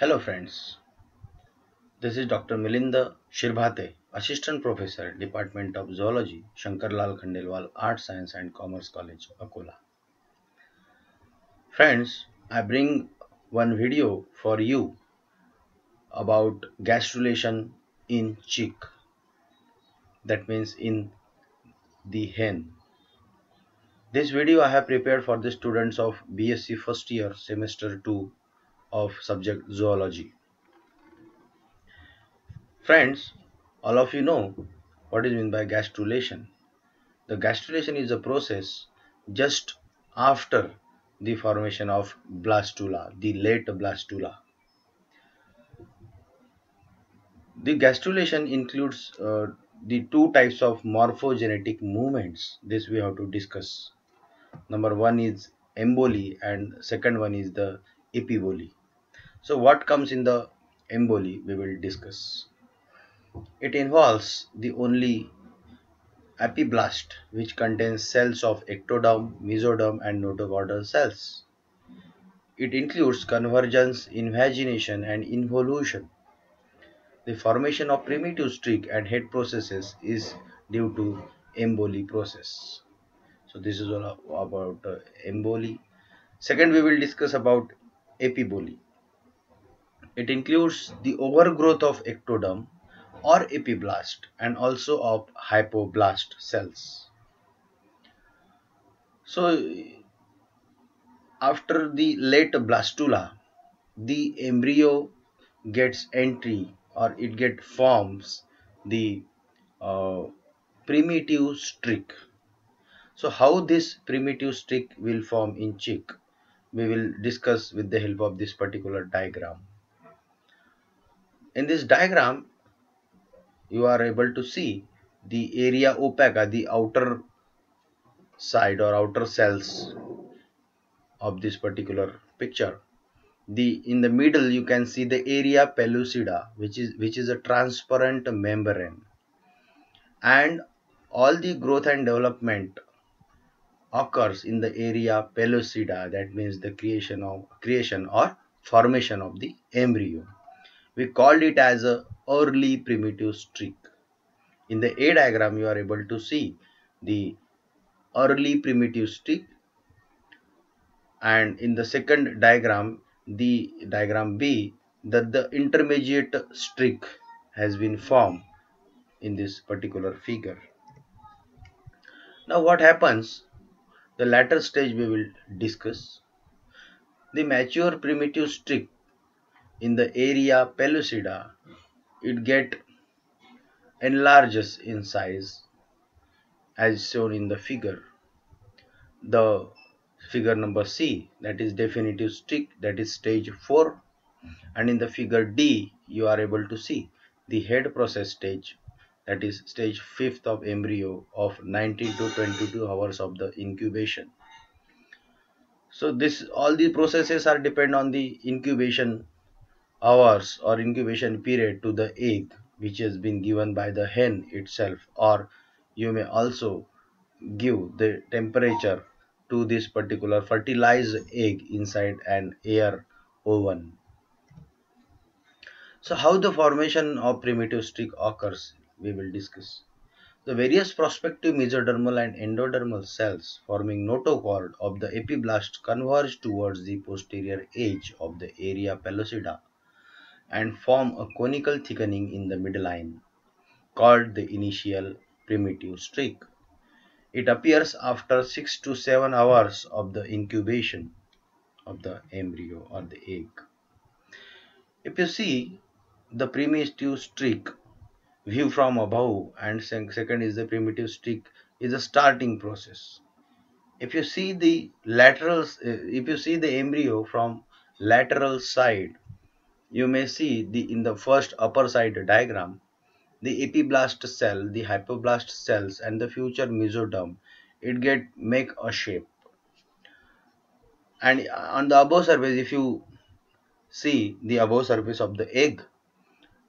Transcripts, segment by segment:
Hello friends, this is Dr. Milind Shirbhate, Assistant Professor, Department of Zoology, Shankarlal Khandelwal Art Science and Commerce College, Akola. Friends, I bring one video for you about gastrulation in chick. That means in the hen. This video I have prepared for the students of BSc first year semester 2 of subject zoology. Friends, all of you know what is meant by gastrulation. The gastrulation is a process just after the formation of blastula, the late blastula. The gastrulation includes uh, the two types of morphogenetic movements. This we have to discuss. Number one is emboly and second one is the epiboly. So what comes in the emboly we will discuss. It involves the only epiblast which contains cells of ectoderm, mesoderm and notochordal cells. It includes convergence, invagination and involution. The formation of primitive streak and head processes is due to emboly process. So this is all about uh, emboly. Second we will discuss about epiboly. It includes the overgrowth of ectoderm or epiblast and also of hypoblast cells. So after the late blastula, the embryo gets entry or it get forms the uh, primitive streak. So how this primitive streak will form in chick, we will discuss with the help of this particular diagram. In this diagram, you are able to see the area opaca, the outer side or outer cells of this particular picture. The in the middle you can see the area pellucida, which is which is a transparent membrane, and all the growth and development occurs in the area pellucida. That means the creation of creation or formation of the embryo we called it as a early primitive streak. In the A diagram, you are able to see the early primitive streak and in the second diagram, the diagram B, that the intermediate streak has been formed in this particular figure. Now what happens? The latter stage we will discuss. The mature primitive streak in the area pellucida it get enlarges in size as shown in the figure. The figure number C that is definitive streak that is stage 4 and in the figure D you are able to see the head process stage that is stage 5th of embryo of 19 to 22 hours of the incubation. So this all the processes are depend on the incubation hours or incubation period to the egg which has been given by the hen itself or you may also give the temperature to this particular fertilized egg inside an air oven. So how the formation of primitive streak occurs we will discuss. The various prospective mesodermal and endodermal cells forming notochord of the epiblast converge towards the posterior edge of the area pellucida and form a conical thickening in the midline called the initial primitive streak. It appears after 6 to 7 hours of the incubation of the embryo or the egg. If you see the primitive streak view from above and second is the primitive streak is a starting process. If you see the laterals, uh, if you see the embryo from lateral side you may see the in the first upper side diagram the epiblast cell the hypoblast cells and the future mesoderm. It get make a shape. And uh, on the above surface if you see the above surface of the egg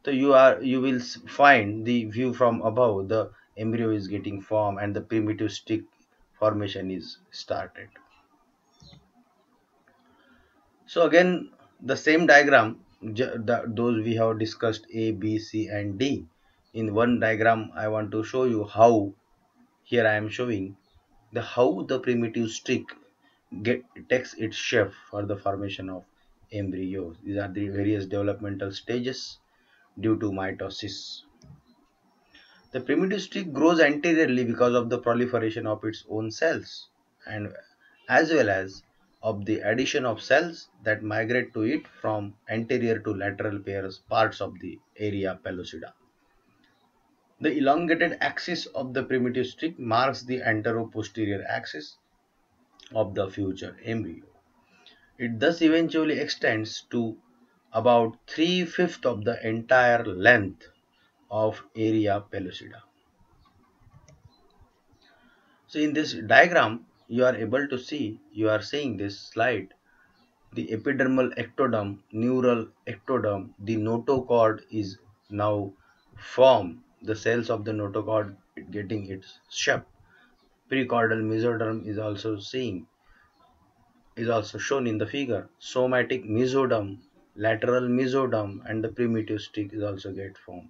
so you are you will find the view from above the embryo is getting formed and the primitive streak formation is started. So again the same diagram those we have discussed A, B, C and D. In one diagram I want to show you how here I am showing the how the primitive streak get takes its shape for the formation of embryos. These are the various developmental stages due to mitosis. The primitive streak grows anteriorly because of the proliferation of its own cells and as well as of the addition of cells that migrate to it from anterior to lateral pairs parts of the area pellucida. The elongated axis of the primitive streak marks the antero-posterior axis of the future embryo. It thus eventually extends to about 3 fifths of the entire length of area pellucida. So in this diagram, you are able to see, you are seeing this slide, the epidermal ectoderm, neural ectoderm, the notochord is now formed, the cells of the notochord getting its shape. Precaudal mesoderm is also seen, is also shown in the figure. Somatic mesoderm, lateral mesoderm and the primitive streak is also get formed.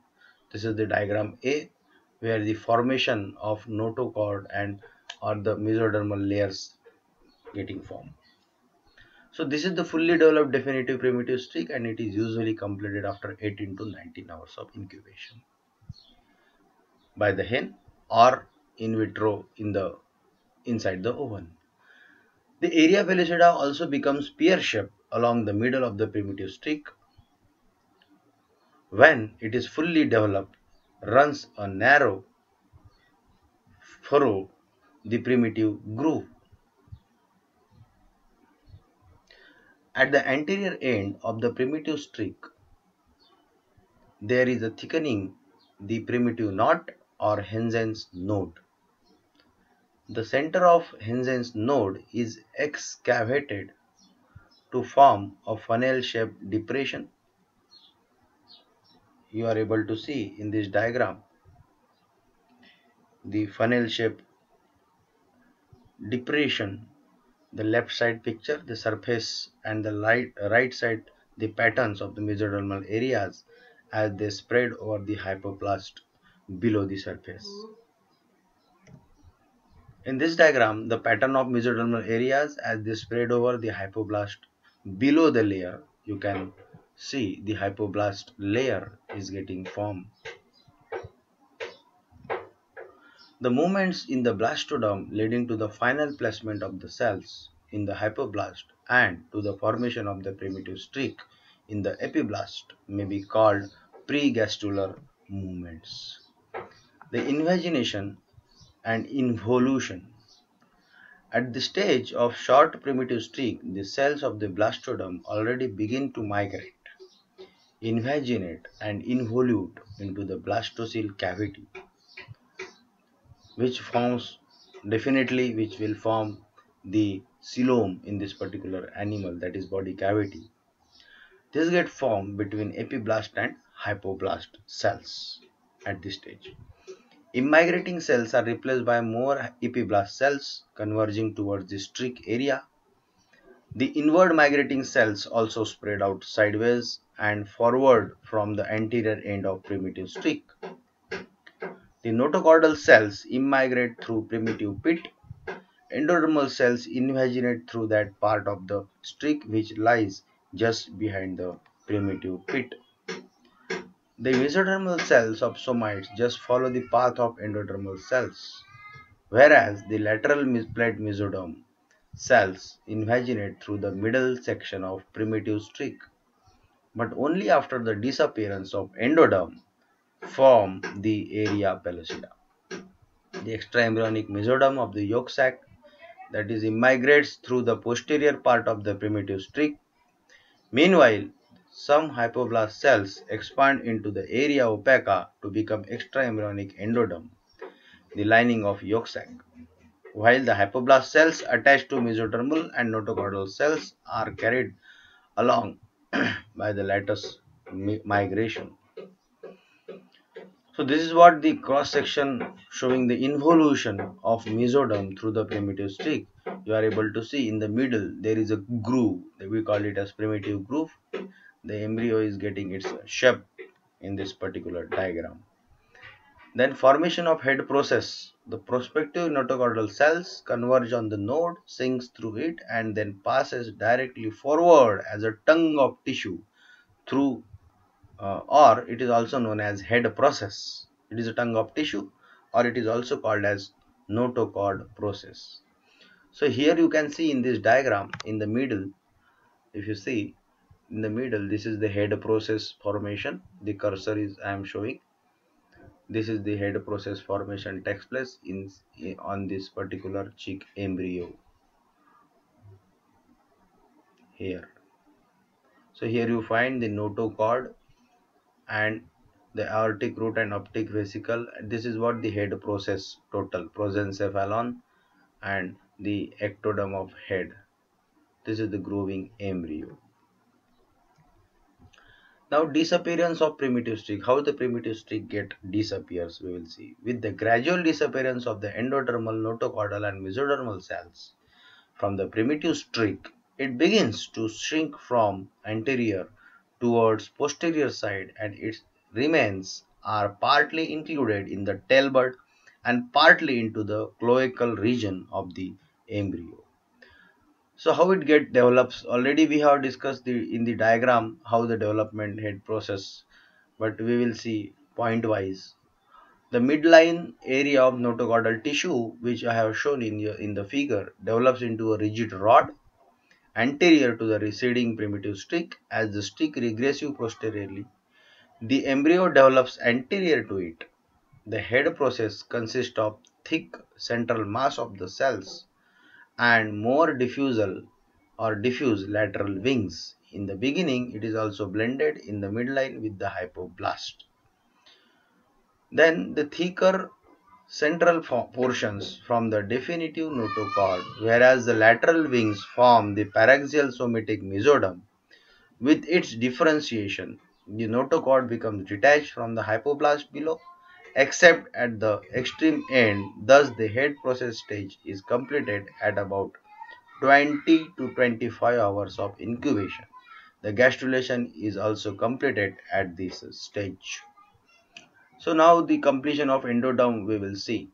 This is the diagram A where the formation of notochord and or the mesodermal layers getting formed. So this is the fully developed definitive primitive streak and it is usually completed after 18 to 19 hours of incubation by the hen or in vitro in the inside the oven. The area pellucida also becomes pear-shaped along the middle of the primitive streak when it is fully developed, runs a narrow furrow the primitive groove. At the anterior end of the primitive streak, there is a thickening the primitive knot or Hensen's node. The center of Hensen's node is excavated to form a funnel-shaped depression you are able to see in this diagram the funnel shape depression the left side picture the surface and the right, right side the patterns of the mesodermal areas as they spread over the hypoblast below the surface. In this diagram, the pattern of mesodermal areas as they spread over the hypoblast below the layer, you can See, the hypoblast layer is getting formed. The movements in the blastoderm leading to the final placement of the cells in the hypoblast and to the formation of the primitive streak in the epiblast may be called pregastular movements. The invagination and involution. At the stage of short primitive streak, the cells of the blastoderm already begin to migrate invaginate and involute into the blastocele cavity which forms definitely which will form the coelom in this particular animal that is body cavity. This get formed between epiblast and hypoblast cells at this stage. Immigrating cells are replaced by more epiblast cells converging towards the streak area. The inward migrating cells also spread out sideways and forward from the anterior end of primitive streak. The notochordal cells immigrate through primitive pit. Endodermal cells invaginate through that part of the streak which lies just behind the primitive pit. The mesodermal cells of somites just follow the path of endodermal cells, whereas the lateral plate mesoderm cells invaginate through the middle section of primitive streak but only after the disappearance of endoderm form the area pellucida. The extraembryonic mesoderm of the yolk sac that is immigrates through the posterior part of the primitive streak. Meanwhile, some hypoblast cells expand into the area opaca to become extraembryonic endoderm, the lining of yolk sac. While the hypoblast cells attached to mesodermal and notochordal cells are carried along by the lattice migration. So this is what the cross section showing the involution of mesoderm through the primitive streak. You are able to see in the middle there is a groove. We call it as primitive groove. the embryo is getting its shape in this particular diagram. Then formation of head process. The prospective notochordal cells converge on the node, sinks through it and then passes directly forward as a tongue of tissue through uh, or it is also known as head process. It is a tongue of tissue or it is also called as notochord process. So here you can see in this diagram in the middle if you see in the middle this is the head process formation the cursor is I am showing this is the head process formation takes place in, on this particular chick embryo here so here you find the notochord and the aortic root and optic vesicle this is what the head process total prosencephalon and the ectoderm of head this is the growing embryo now disappearance of primitive streak. How the primitive streak get disappears we will see. With the gradual disappearance of the endodermal, notochordal and mesodermal cells from the primitive streak, it begins to shrink from anterior towards posterior side and its remains are partly included in the tail bud and partly into the cloacal region of the embryo. So how it get develops already we have discussed the in the diagram how the development head process but we will see point wise the midline area of notochordal tissue which i have shown in, the in the figure develops into a rigid rod anterior to the receding primitive streak as the streak regressive posteriorly the embryo develops anterior to it the head process consists of thick central mass of the cells and more diffusal or diffuse lateral wings. In the beginning, it is also blended in the midline with the hypoblast. Then the thicker central portions from the definitive notochord, whereas the lateral wings form the paraxial somatic mesoderm. With its differentiation, the notochord becomes detached from the hypoblast below except at the extreme end. Thus, the head process stage is completed at about 20 to 25 hours of incubation. The gastrulation is also completed at this stage. So now the completion of endoderm we will see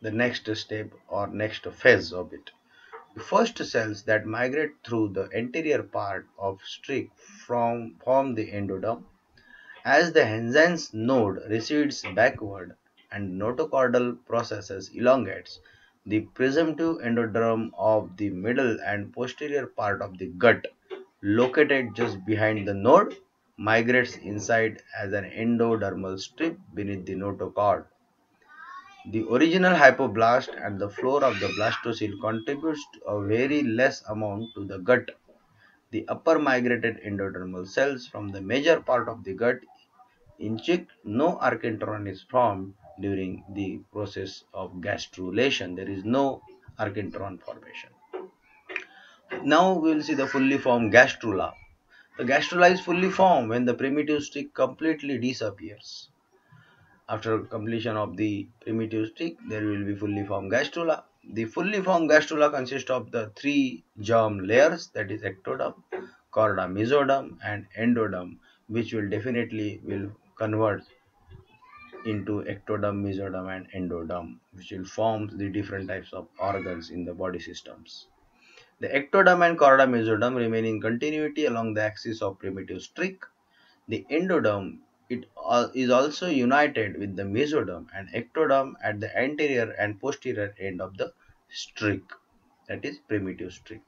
the next step or next phase of it. The first cells that migrate through the anterior part of streak from form the endoderm as the Hensen's node recedes backward and notochordal processes elongates, the presumptive endoderm of the middle and posterior part of the gut, located just behind the node, migrates inside as an endodermal strip beneath the notochord. The original hypoblast and the floor of the blastocyst contributes a very less amount to the gut. The upper migrated endodermal cells from the major part of the gut in chick, no archenteron is formed during the process of gastrulation. There is no archenteron formation. Now we will see the fully formed gastrula. The gastrula is fully formed when the primitive streak completely disappears. After completion of the primitive streak, there will be fully formed gastrula. The fully formed gastrula consists of the three germ layers that is ectoderm, chorda mesoderm and endoderm which will definitely will convert into ectoderm, mesoderm and endoderm which will form the different types of organs in the body systems. The ectoderm and chorda mesoderm remain in continuity along the axis of primitive streak. The endoderm it is also united with the mesoderm and ectoderm at the anterior and posterior end of the streak that is primitive streak.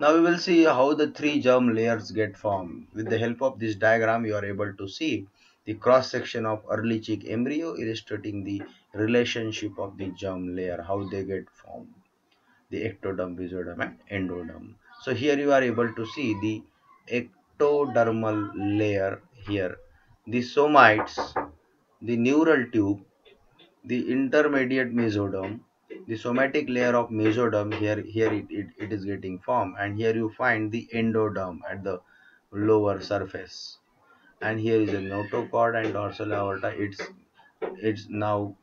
Now we will see how the three germ layers get formed. With the help of this diagram you are able to see the cross section of early chick embryo illustrating the relationship of the germ layer how they get formed the ectoderm mesoderm and endoderm. So here you are able to see the ectodermal layer here. The somites the neural tube the intermediate mesoderm the somatic layer of mesoderm here here it, it, it is getting formed. And here you find the endoderm at the lower surface. And here is a notochord and dorsal aorta. It's it's now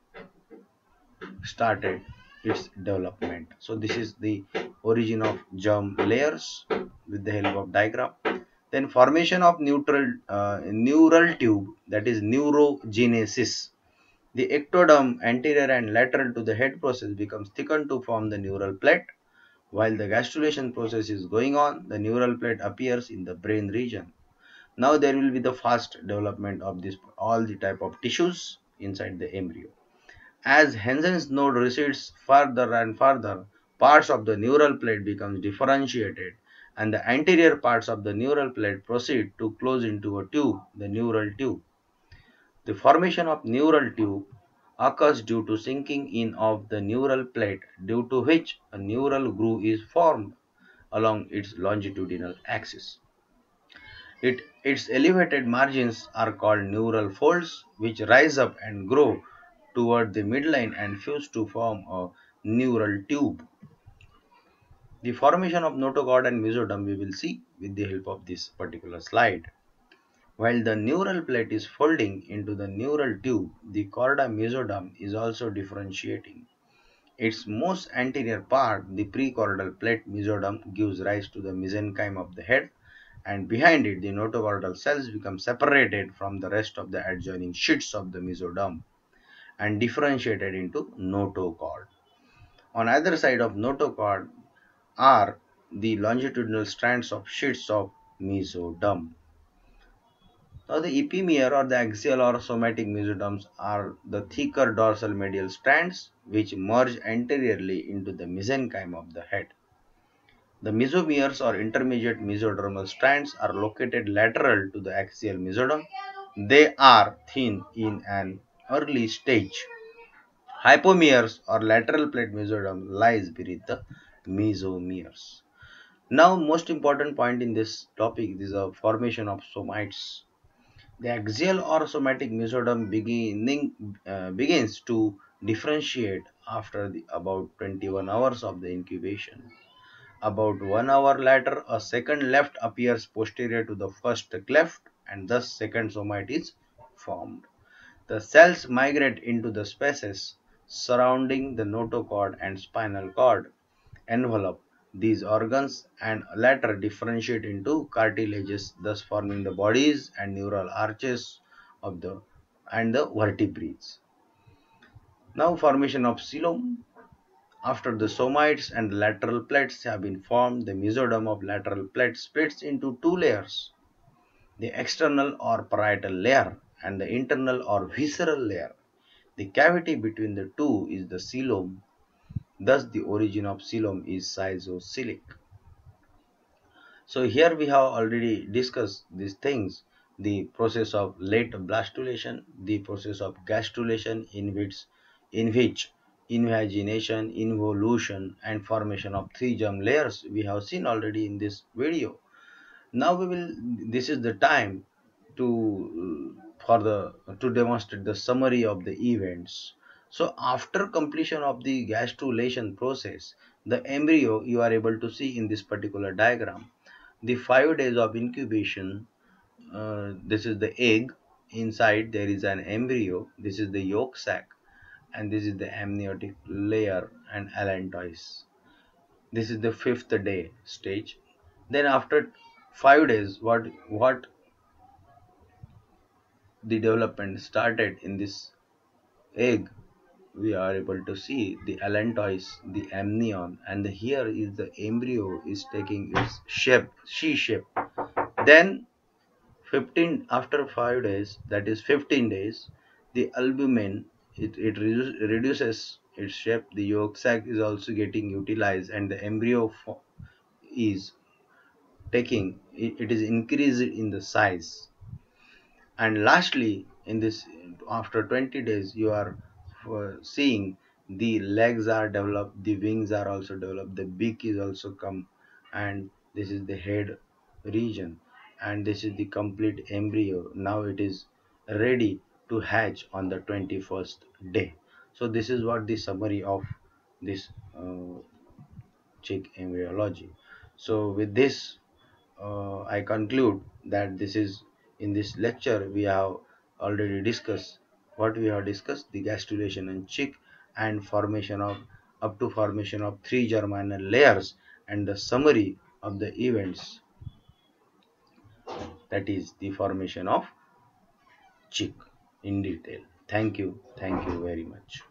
started its development so this is the origin of germ layers with the help of diagram then formation of neutral, uh, neural tube that is neurogenesis. The ectoderm anterior and lateral to the head process becomes thickened to form the neural plate. While the gastrulation process is going on, the neural plate appears in the brain region. Now there will be the fast development of this all the type of tissues inside the embryo. As Hensen's node recedes further and further, parts of the neural plate becomes differentiated and the anterior parts of the neural plate proceed to close into a tube, the neural tube. The formation of neural tube occurs due to sinking in of the neural plate due to which a neural groove is formed along its longitudinal axis. It, its elevated margins are called neural folds which rise up and grow toward the midline and fuse to form a neural tube. The formation of notochord and mesoderm we will see with the help of this particular slide. While the neural plate is folding into the neural tube, the chorda mesoderm is also differentiating. Its most anterior part, the prechordal plate mesoderm, gives rise to the mesenchyme of the head, and behind it, the notochordal cells become separated from the rest of the adjoining sheets of the mesoderm and differentiated into notochord. On either side of notochord are the longitudinal strands of sheets of mesoderm. Now the epimere or the axial or somatic mesoderms are the thicker dorsal medial strands which merge anteriorly into the mesenchyme of the head. The mesomeres or intermediate mesodermal strands are located lateral to the axial mesoderm. They are thin in an early stage. Hypomeres or lateral plate mesoderm lies beneath the mesomeres. Now, most important point in this topic is the formation of somites. The axial or somatic mesoderm beginning, uh, begins to differentiate after the, about 21 hours of the incubation. About one hour later, a second left appears posterior to the first cleft and thus second somite is formed. The cells migrate into the spaces surrounding the notochord and spinal cord envelope these organs and later differentiate into cartilages thus forming the bodies and neural arches of the and the vertebrates. Now formation of coelom after the somites and lateral plates have been formed the mesoderm of lateral plate splits into two layers the external or parietal layer and the internal or visceral layer the cavity between the two is the coelom Thus, the origin of coelom is schizocoelic. So here we have already discussed these things, the process of late blastulation, the process of gastrulation in which, in which invagination, involution and formation of three germ layers we have seen already in this video. Now we will, this is the time to, for the, to demonstrate the summary of the events. So after completion of the gastrulation process, the embryo you are able to see in this particular diagram, the five days of incubation, uh, this is the egg, inside there is an embryo, this is the yolk sac. And this is the amniotic layer and allantois. This is the fifth day stage. Then after five days, what what the development started in this egg we are able to see the allantois, the amnion, and here is the embryo is taking its shape, she shape. Then 15 after 5 days, that is 15 days, the albumin it, it reduces its shape. The yolk sac is also getting utilized, and the embryo is taking it, it is increased in the size. And lastly, in this after 20 days, you are seeing the legs are developed the wings are also developed the beak is also come and this is the head region and this is the complete embryo. Now it is ready to hatch on the 21st day. So this is what the summary of this uh, chick embryology. So with this uh, i conclude that this is in this lecture we have already discussed what we have discussed the gastrulation and chick and formation of up to formation of three germinal layers and the summary of the events. That is the formation of chick in detail. Thank you. Thank you very much